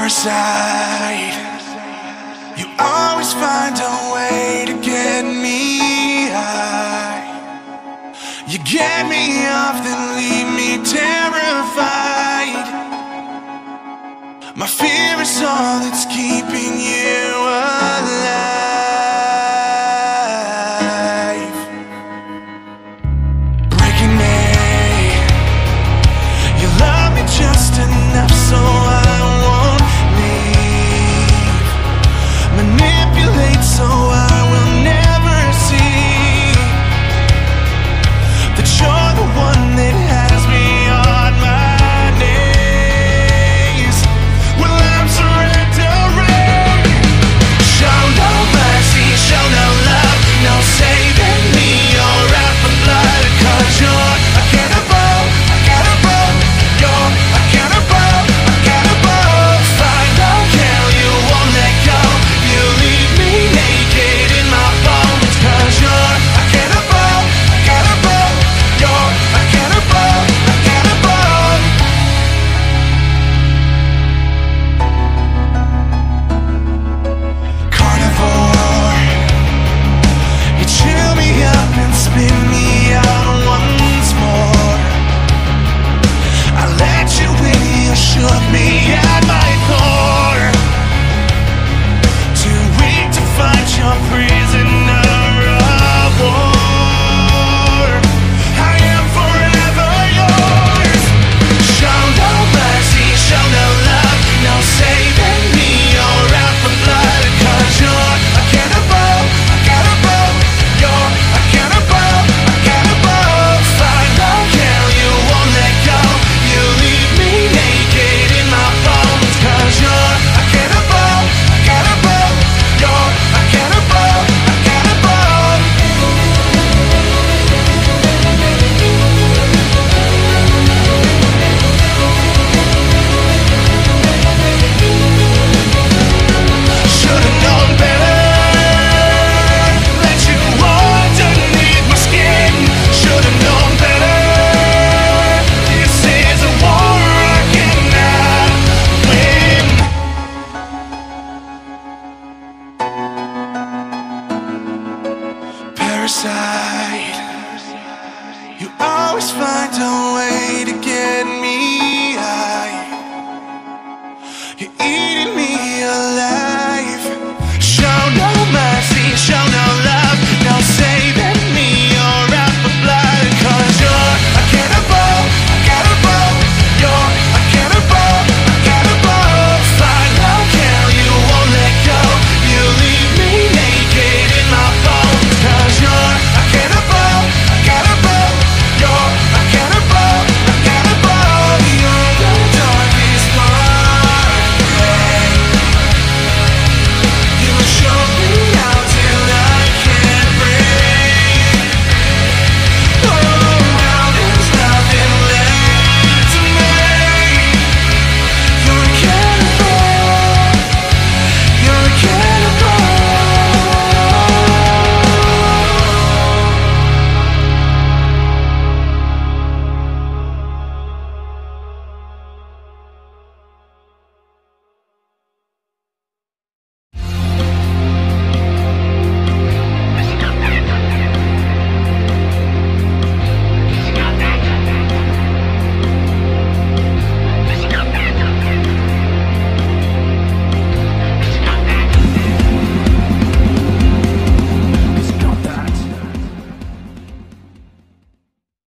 parasite. You always find a way to get me high. You get me off, then leave me terrified. My fear is all that's keeping. always find a way to get